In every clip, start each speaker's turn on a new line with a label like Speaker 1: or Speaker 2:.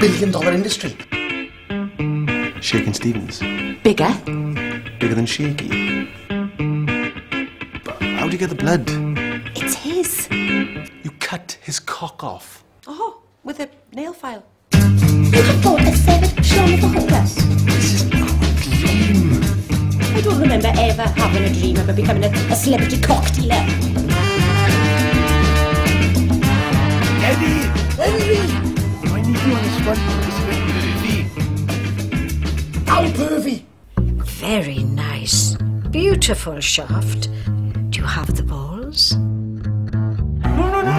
Speaker 1: billion dollar industry.
Speaker 2: Shakin' Stevens.
Speaker 3: Bigger?
Speaker 2: Bigger than Shaky. But how do you get the blood?
Speaker 3: It's his.
Speaker 2: You cut his cock off.
Speaker 3: Oh, with a nail file.
Speaker 4: You have bought a seven Sean of the
Speaker 2: This is our dream.
Speaker 4: I don't remember ever having a dream about becoming a, a celebrity cock dealer.
Speaker 2: Need you on this front. This is very
Speaker 1: How pervy!
Speaker 5: Very nice. Beautiful shaft. Do you have the balls? No no no!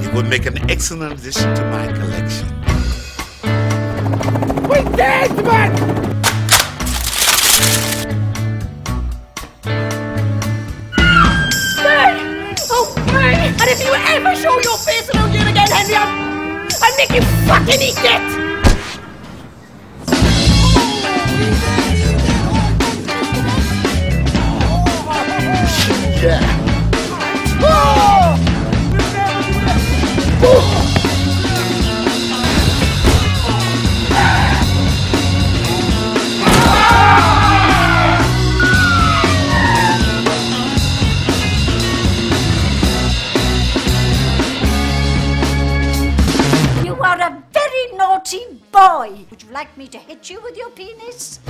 Speaker 6: It would make an excellent addition to my collection.
Speaker 4: Oh, if you ever show your face around here again, Henry, I'll, I'll make you fucking eat it!
Speaker 1: Yeah.
Speaker 5: You boy. Would you like me to hit you with your penis?